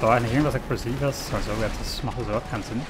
War nicht irgendwas Explosives, also das macht überhaupt keinen Sinn.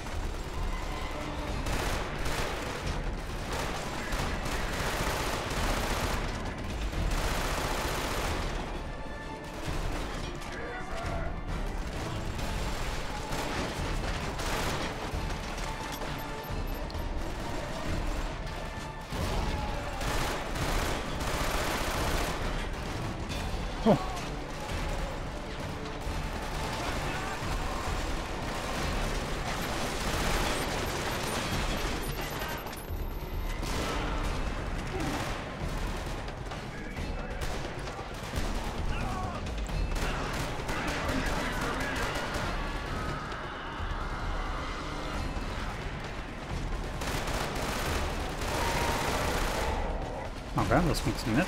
Das funktioniert.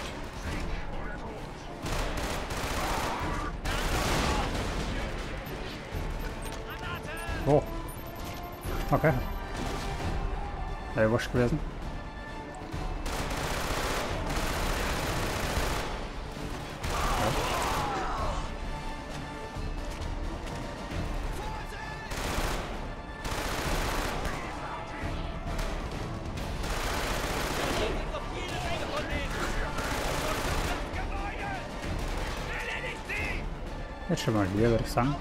Oh. Okay. Wäre wurscht gewesen. Schon mal hier, würde ich sagen.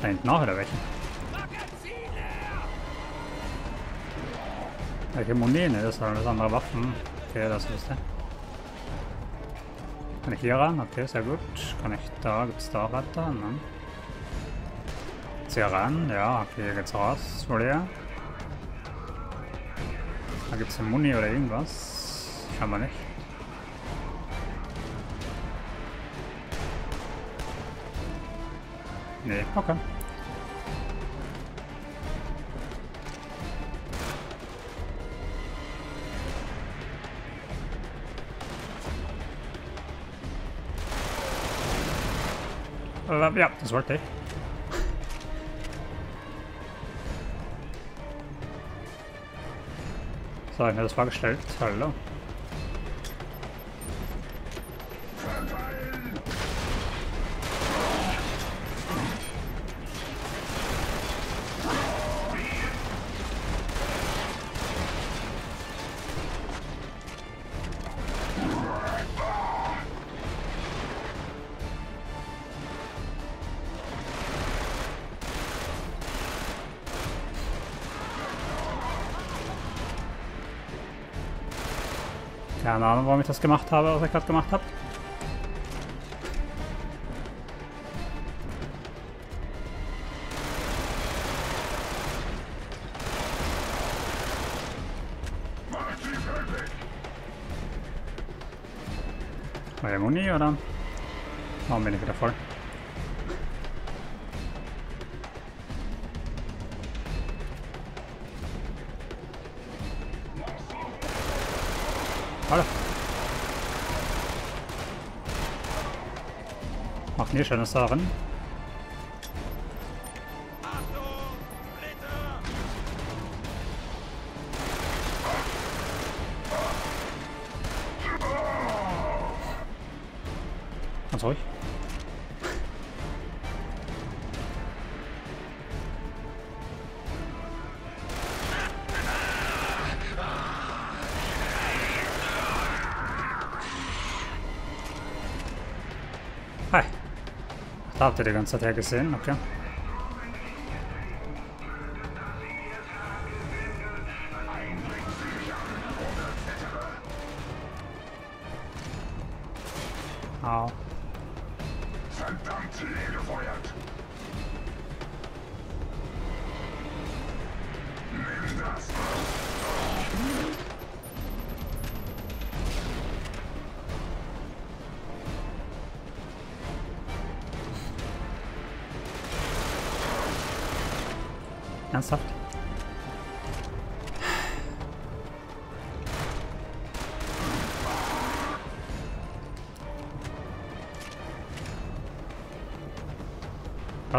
Da hinten auch wieder welche. Welche Monene ist das? Das andere Waffen. Okay, das ist der. Kann ich hier ran? Okay, sehr gut. Kann ich da? Gibt es da weiter? Nein. Jetzt hier ran? Ja, okay, hier geht's raus. Wo der? Da gibt es eine Muni oder irgendwas. Scheinbar nicht. Nee, okay. Äh, ja, das wollte ich. So, ich mir das vorgestellt. Hallo. Warum ich das gemacht habe, was ich gerade gemacht habe. Sachen. Ganz ruhig. Habt ihr die ganze Zeit hergesehen, okay.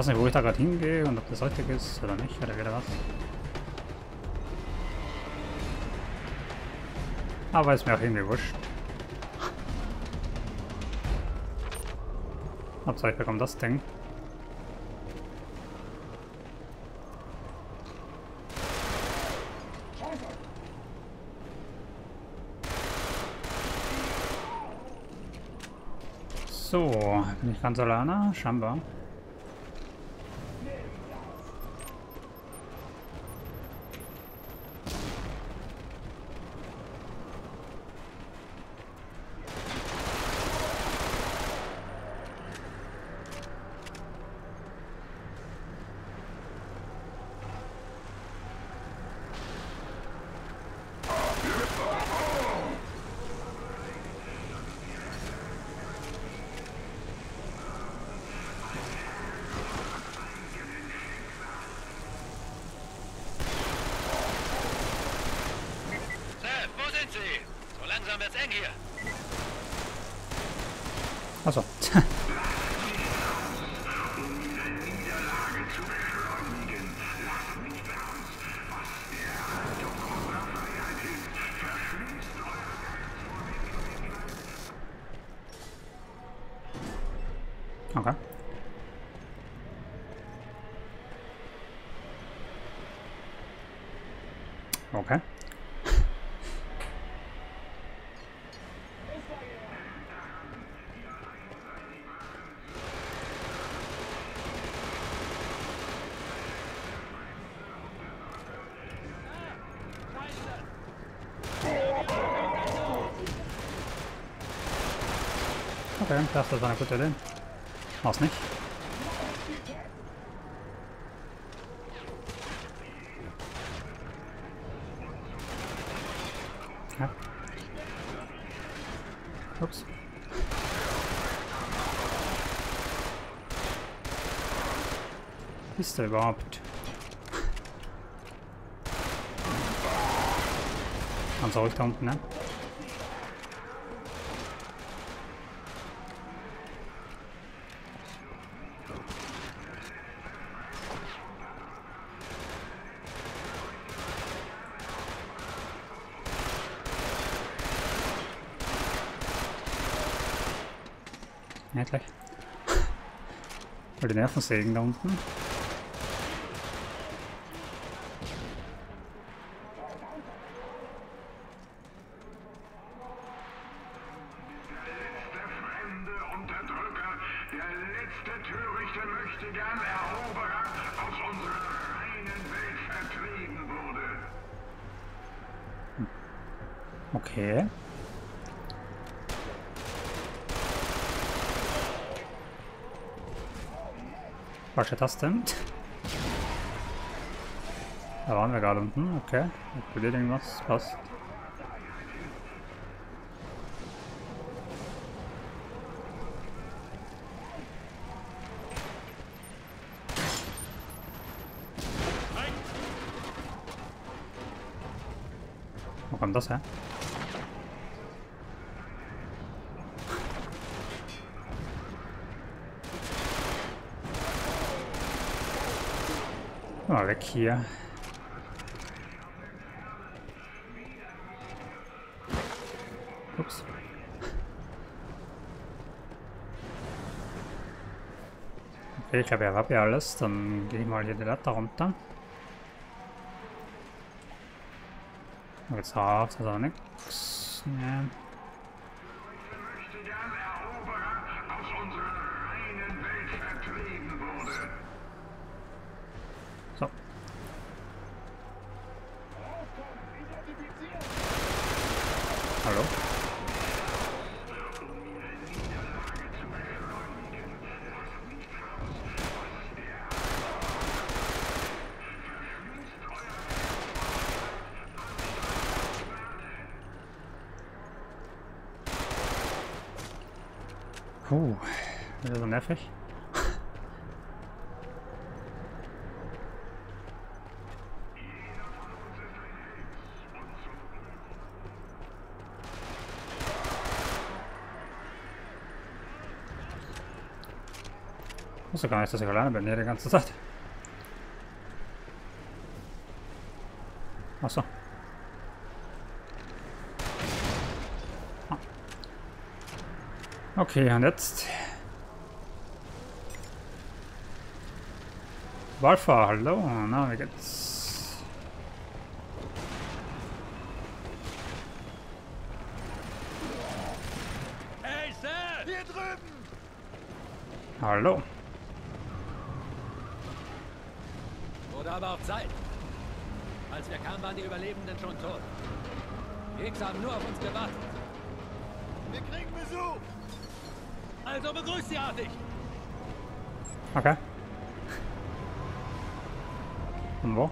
Weiß nicht, wo ich da gerade hingehe und ob das richtig ist oder nicht, oder wieder was. Aber ist mir auch irgendwie wurscht. Hauptsache ich bekomme das Ding. So, bin ich ganz alleine? Scheinbar. Okay. Okay. Okay, das ist eine gute Idee. Mach's nicht. Ja. Ups. Ist der überhaupt? Ganz ruhig da unten, ne? Ja, gleich. Weil die Nervensägen da unten. Falsche Taste. Da waren wir gerade unten, okay. Explodiert irgendwas, passt. Wo kommt das her? Mal weg hier. Ups. Okay, ich glaube, er habe ja alles. Dann gehe ich mal hier die Leiter runter. Jetzt ist auch nix. Nee. wusste gar nicht, dass ich alleine bin hier die ganze Zeit. Achso. Ah. Okay, und jetzt... Walfa, hallo, na, wie geht's? Hey, Seth! Hier drüben! Hallo. Zeit. Als wir kamen, waren die Überlebenden schon tot. Die Hicks haben nur auf uns gewartet. Wir kriegen Besuch! Also begrüßt sie artig! Okay. Und wo?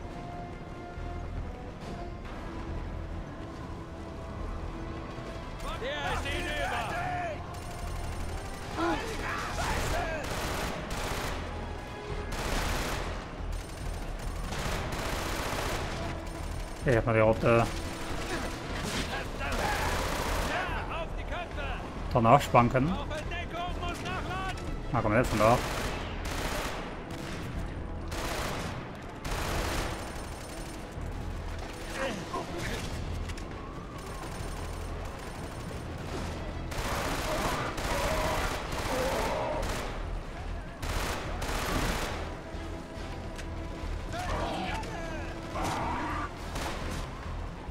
Muss nachladen! Na komm jetzt von da.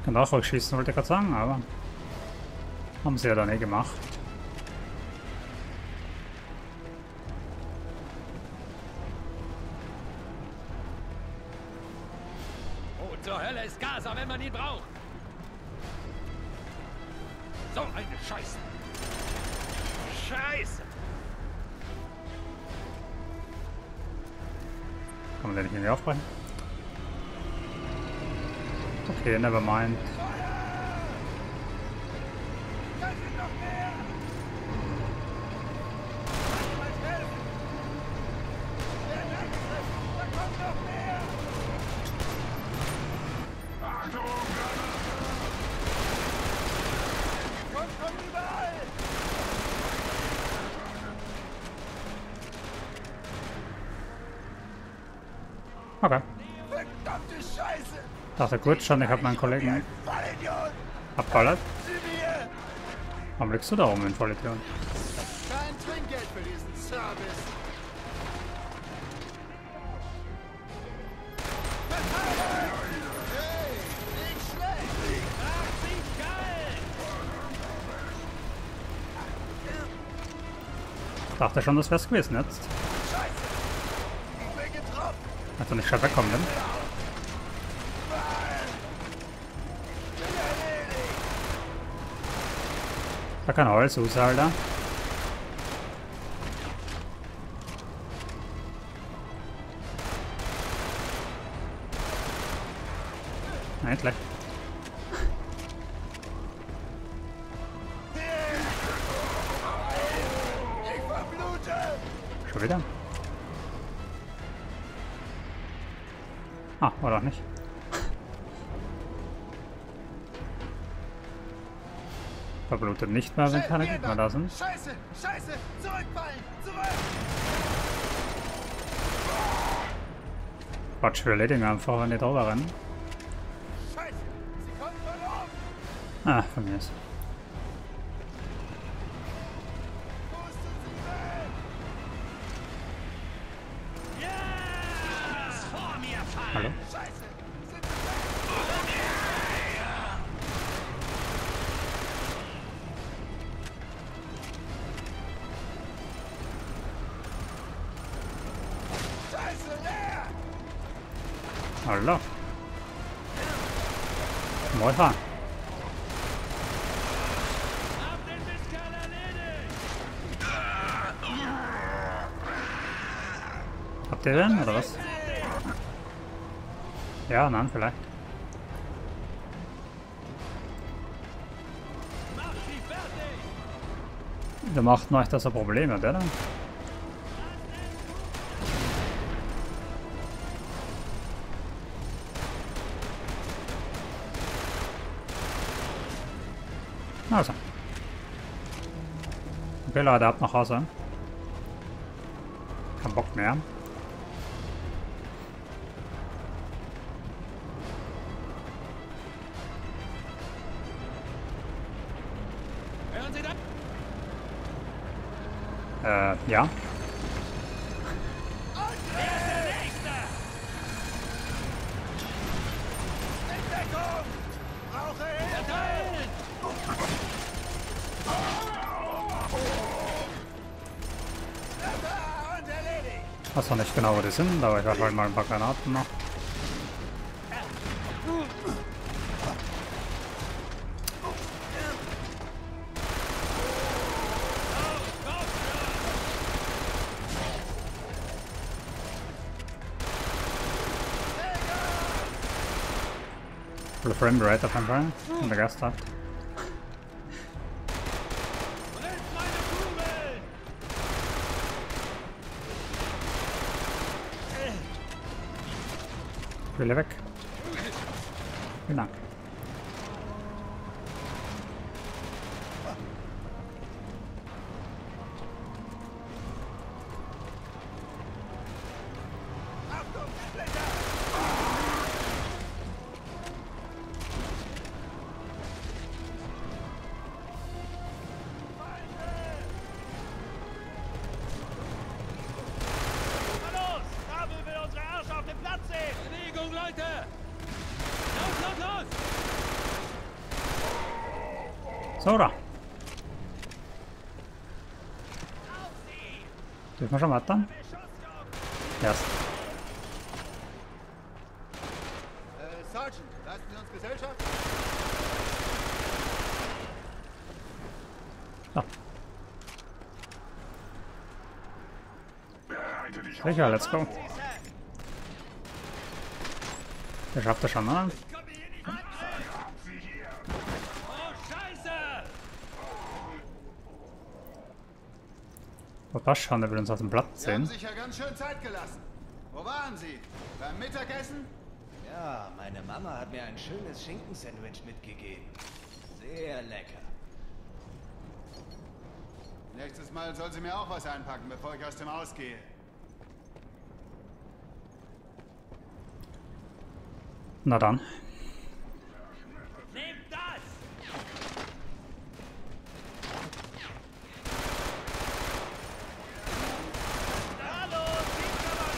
Kann auch schießen, wollte ich gerade sagen, aber haben sie ja dann eh gemacht. Never mind. Gut schon, ich habe meinen Kollegen Vollidiot! abballert. Mir! Warum liegst du da rum in Vollidion? Kein Trinkgeld für diesen Service! Dachte schon, das wär's gewesen jetzt. Scheiße! Ich bin getroffen! Also nicht schnell wegkommen, denn. Da kein Holz raus, Alter. Verblutet nicht mehr, wenn keine Gegner da sind. Scheiße! Scheiße! Zurückfallen! Zurück! Quatsch, wir erledigen einfach, wenn die drüber rennen. Scheiße! Sie kommen verloren! Ah, von mir ist. Ja, nein, vielleicht. Der macht euch das ein Problem, oder? Also. Okay, Leute, ab nach Hause. Kein Bock mehr. Äh, ja. Weiß noch nicht genau, wo die sind, aber ich habe halt mal ein paar Granaten noch. Frame rate auf Fall. In der Kugeln! Wille weg. Vielen Dank. Sora! Dürfen wir schon warten? Erst. Sergeant, leisten Sie uns Gesellschaft? So. Sicher, let's go. Ihr schafft das schon, oder? Sie hier. Oh, Scheiße! Schon, der will uns auf dem Platz Sie haben sehen. sich ja ganz schön Zeit gelassen. Wo waren Sie? Beim Mittagessen? Ja, meine Mama hat mir ein schönes Schinkensandwich mitgegeben. Sehr lecker. Nächstes Mal soll sie mir auch was einpacken, bevor ich aus dem Haus gehe. Na dann.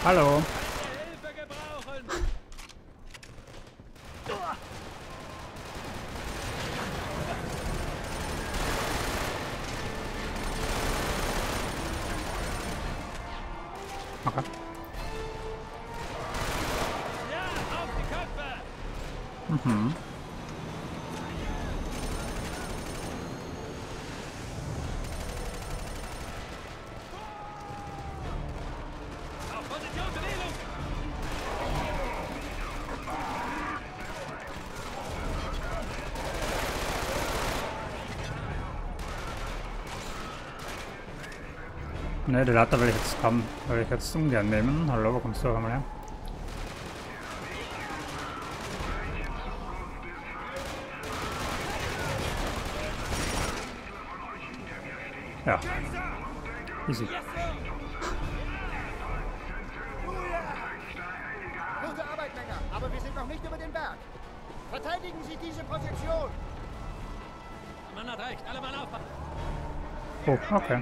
Hallo. Ne, die Latte will ich jetzt kaum, will ich jetzt ungern nehmen. Hallo, wo kommst du auch einmal her? Ja. Easy. Gute Arbeit, Männer, aber wir sind noch nicht über den Berg. Verteidigen Sie diese Position! Mann hat recht, alle Mann aufpassen! Oh, okay.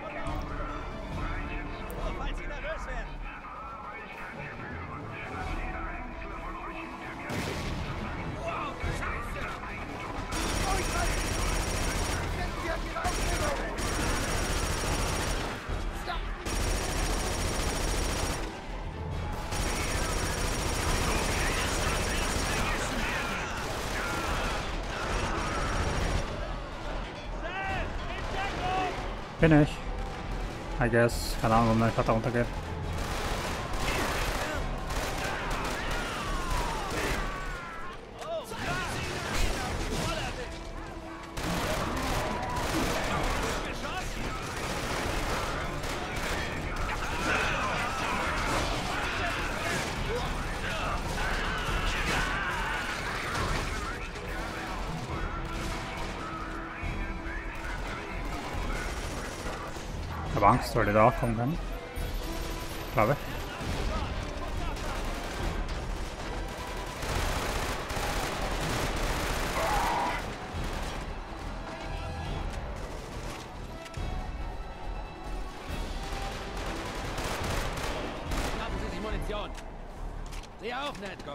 Bin ich. I guess. Keine Ahnung, wo mein Vater runtergeht. Sollte da auch kommen können. Glaube. Sie auch, Netko.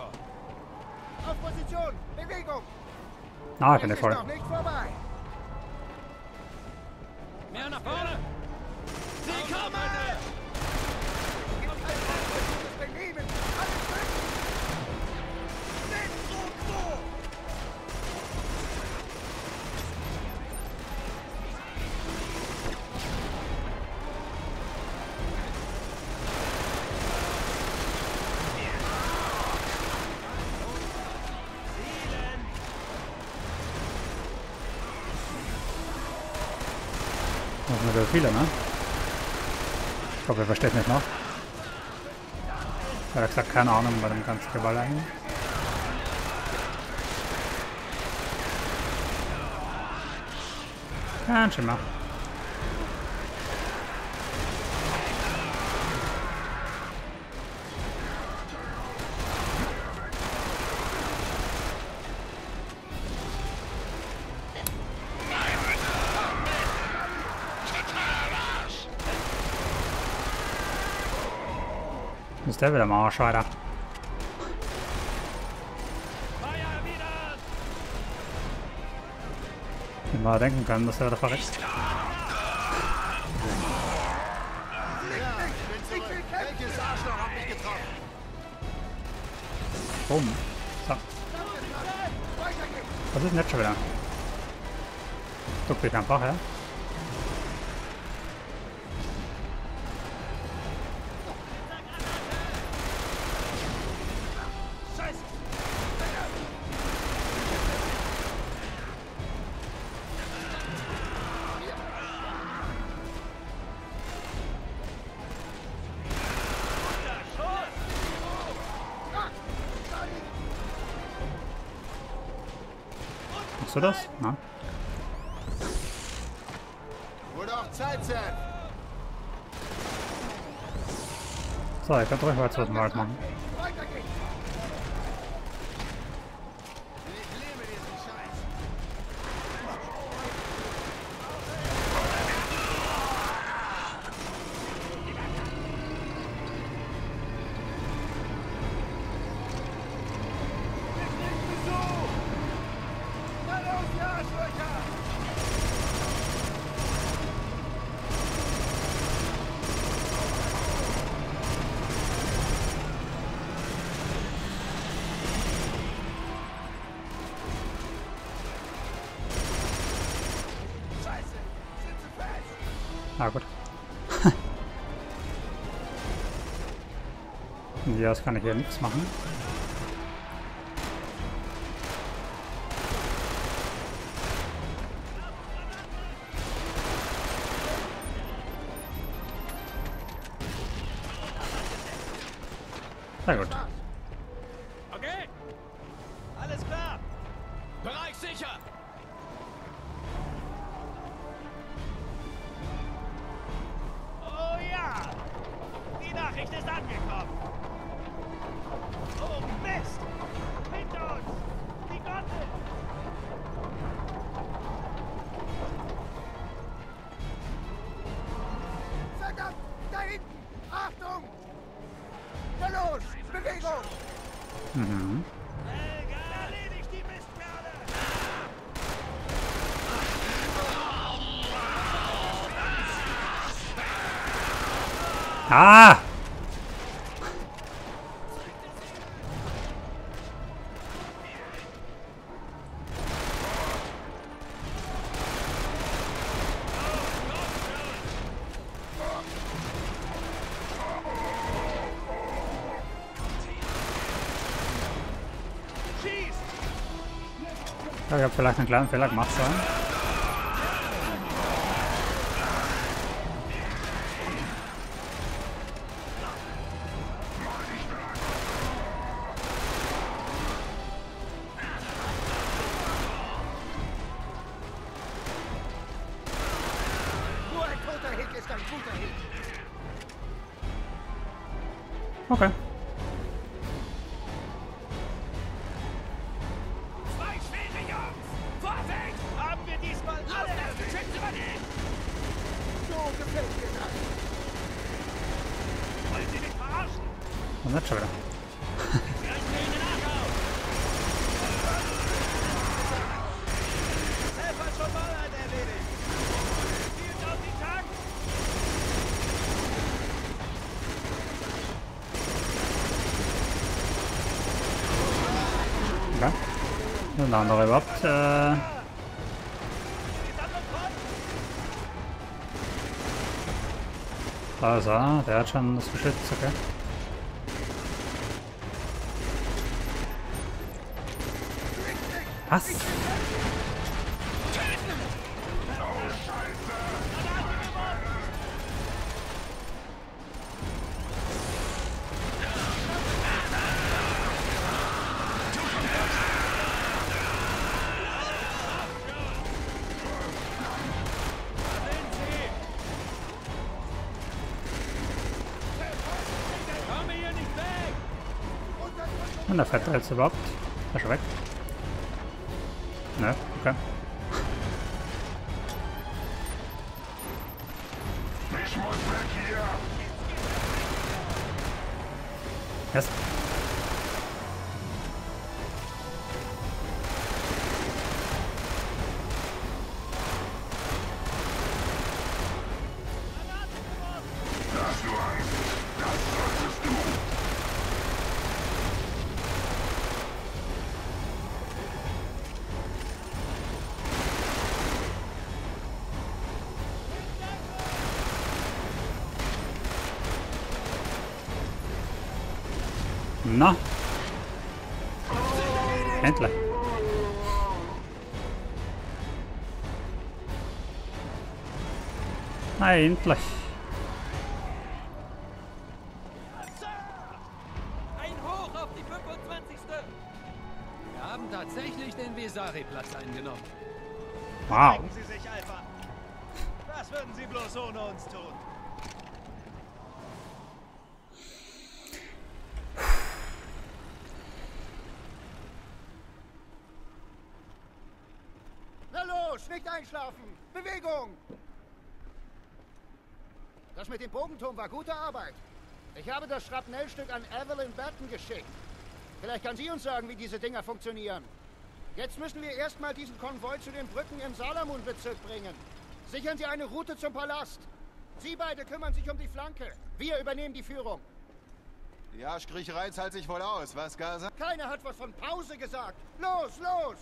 Auf Position! Bewegung! Ah, ich bin der Voll. Mehr nach vorne! Sie kommen! Gibt ein gutes Benehmen! Alles drin! Nicht so, so! Das sind wieder viele, ne? Ich hoffe, ihr versteht mich noch. Ich habe gesagt, keine Ahnung bei dem ganzen Geballer eigentlich. Kein Schimmer. Ist der wieder am Arsch wieder! Hätte mal denken können, dass er wieder verreckt. Ich? Bumm. So. Was ist denn jetzt schon wieder? Duck dich einfach, ja? Du das? Na? So, ihr könnt rückwärts was mal machen. Ja, das kann ich hier nichts machen. Achtung! Na los! Bewegung! Mhm. Ah! Ja, ich habe vielleicht No no dobra. Okay. Und haben wir überhaupt. Äh Also, der hat schon das Geschütz, okay. Was? Und der fährt er jetzt überhaupt? Ist er schon weg? Yes. Endlich. Na, endlich. Nicht einschlafen! Bewegung! Das mit dem Bogenturm war gute Arbeit. Ich habe das Schrapnellstück an Evelyn Batten geschickt. Vielleicht kann sie uns sagen, wie diese Dinger funktionieren. Jetzt müssen wir erstmal diesen Konvoi zu den Brücken im Salamun-Bezirk bringen. Sichern Sie eine Route zum Palast. Sie beide kümmern sich um die Flanke. Wir übernehmen die Führung. Ja, Stricherei zahlt sich wohl aus, was, Gaza? Keiner hat was von Pause gesagt. Los, los!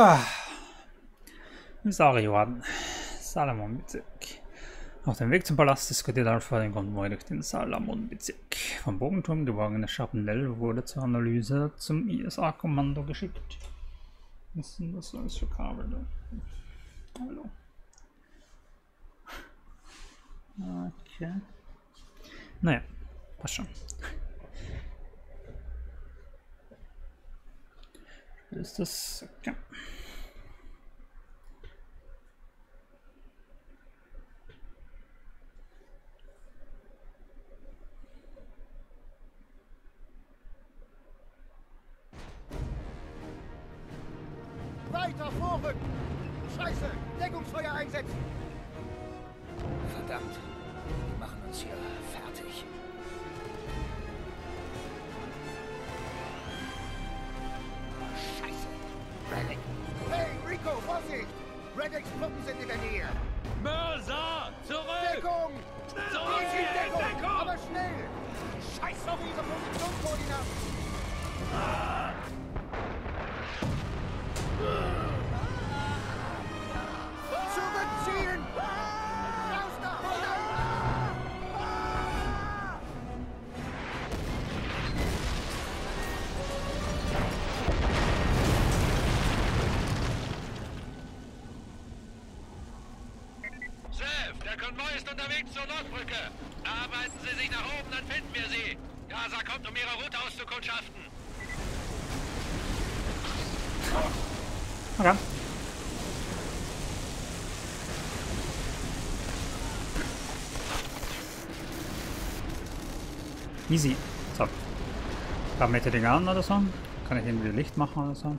Ah. Sariwan. Salamon-Bezirk. Auf dem Weg zum Palast diskutiert Alpha den Konvoi durch den Salamon-Bezirk. Vom Bogenturm geborgene Scharpenell wurde zur Analyse zum ISA-Kommando geschickt. Was denn das alles für Kabel da? Hallo. Okay. Naja, passt schon. Ist das. Okay. Weiter vorrücken! Scheiße! Deckungsfeuer einsetzen! Verdammt. Die machen uns hier fertig. Ist unterwegs zur Nordbrücke. Arbeiten Sie sich nach oben, dann finden wir Sie. Gaza kommt, um Ihre Route auszukundschaften. Okay. Easy. So. Wir die Dinger an oder so? Kann ich irgendwie Licht machen oder so?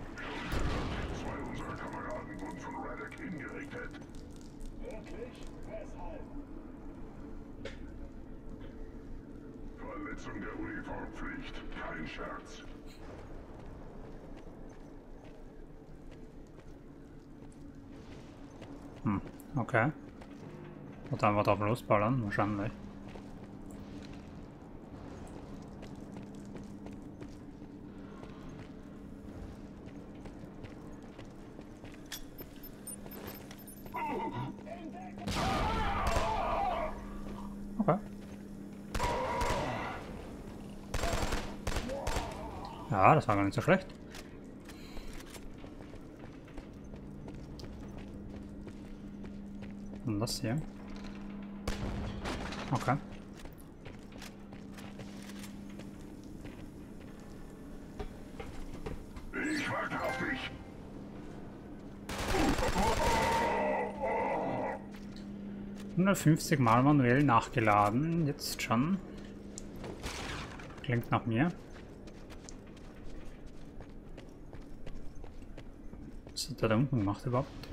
Einfach drauf losballern, wahrscheinlich. Okay. Ja, das war gar nicht so schlecht. Und das hier. Okay. Ich warte auf dich. ...150 Mal manuell nachgeladen, jetzt schon. Klingt nach mir. Was hat der da unten gemacht überhaupt?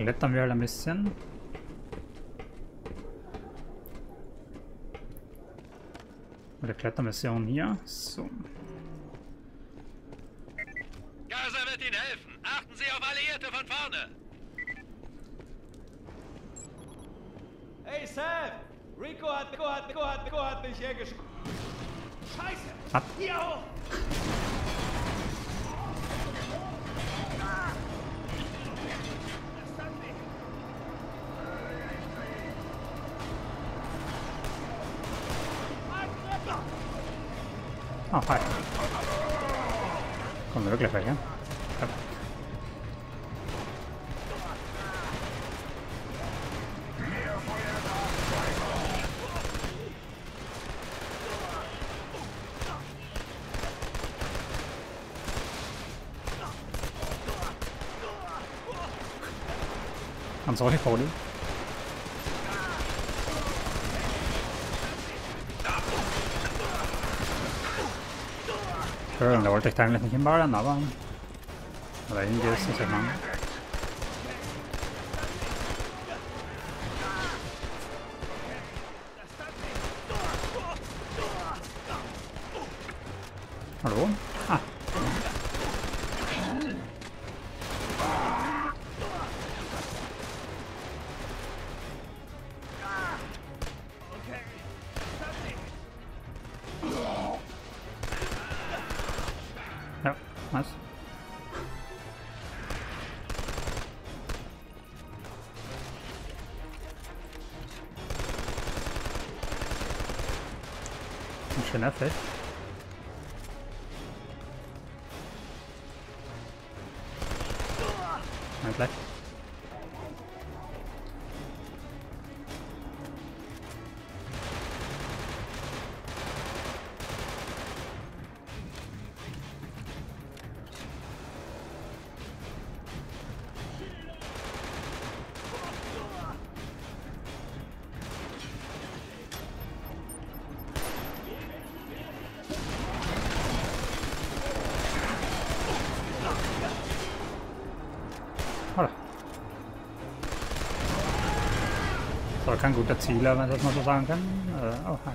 Klettern wir halt ein bisschen. Mit der Klettermission hier. So. Gaza wird Ihnen helfen. Achten Sie auf Alliierte von vorne. Hey Sam! Rico hat, Rico hat, Rico hat, Rico hat mich hier gesch... Scheiße! Was? Hier hoch! Ah, hi. Kommen wir wirklich welche? Ja. I'm sorry, da wollte ich da eigentlich nicht hinballern, aber... Oder irgendwie ist das Ein kein guter Zieler, wenn ich das mal so sagen kann. Äh, oh, hi.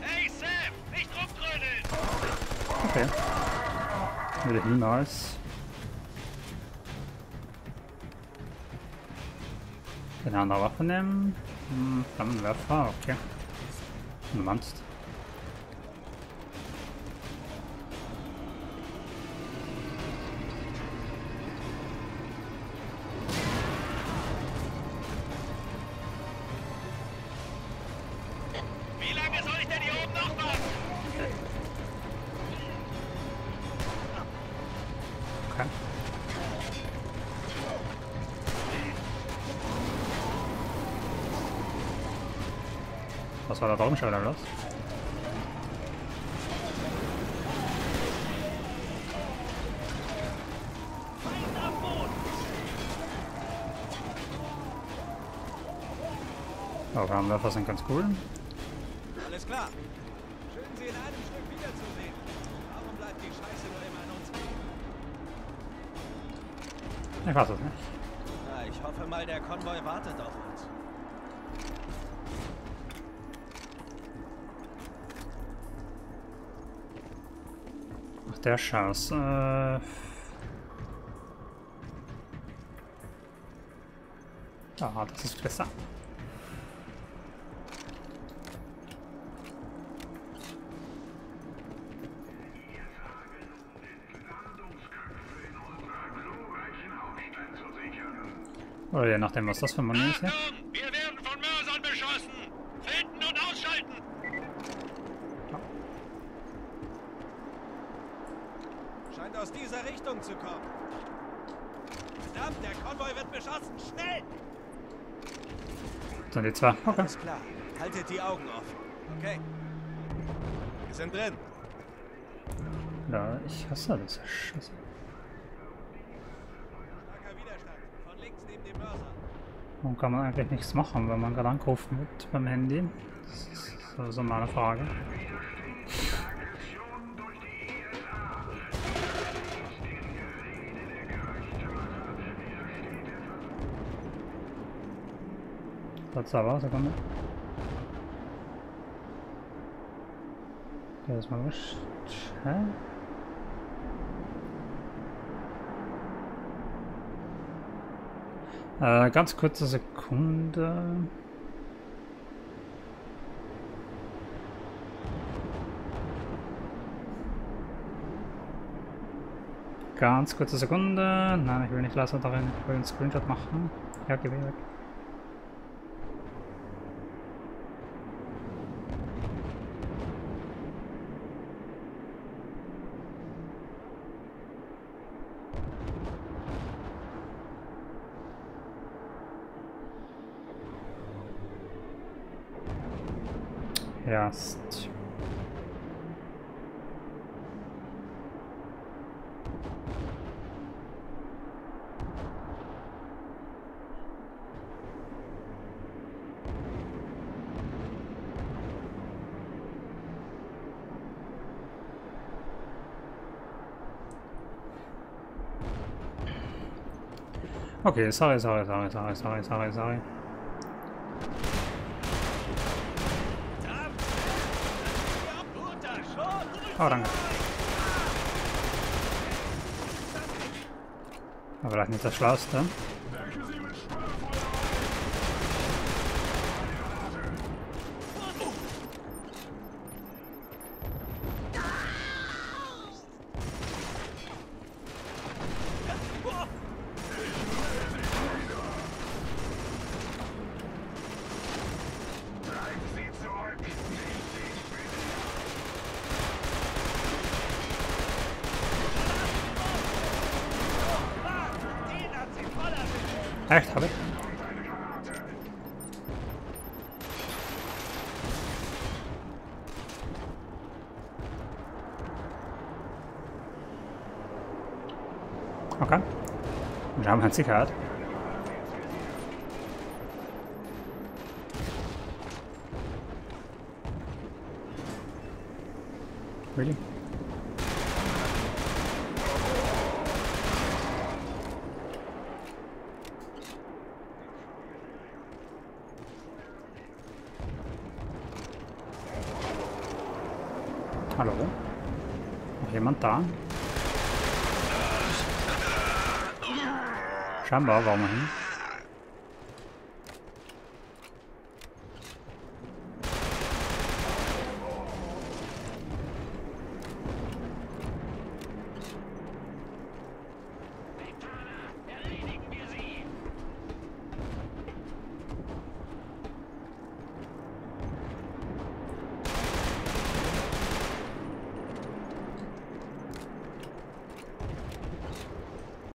Hey Sam, nicht rumtrödeln. Okay. Würde niemals. Eine andere Waffe nehmen. Hm, Flammenwerfer, okay. Du meinst. Okay. Was war da draußen schon wieder los? Oh, Flammenwerfer sind ganz cool. Alles klar. Ich weiß es nicht. Na, ich hoffe mal, der Konvoi wartet auf uns. Ach, der Scheiß. Äh... Ah, das ist besser. Oder je nachdem, was das für ein Moni ist. hier. Wir werden von Mörsern beschossen! Finden und ausschalten! Scheint aus dieser Richtung zu kommen. Verdammt, der Konvoi wird beschossen. Schnell! Sind die zwei. Okay. Alles klar. Haltet die Augen offen. Okay. Wir sind drin. Ja, ich hasse das. Scheiße. Warum kann man eigentlich nichts machen, wenn man gerade angerufen wird beim Handy? Das ist so- meine Frage. Platz aber, Sekunde. Der ist mal wurscht. Äh, ganz kurze Sekunde. Ganz kurze Sekunde. Nein, ich will nicht lassen darin. Ich will einen Screenshot machen. Ja, geh weg. Erst. Okay, sorry, sorry, sorry, sorry, sorry, sorry, sorry. Oh, danke. Aber vielleicht nicht das Schlauste. Sie zurück! Den hat sie voll erwischt! Echt, hab ich? Okay. Wir haben halt Sicherheit. Really? Hallo? Noch jemand da? Scheinbar, warum hin?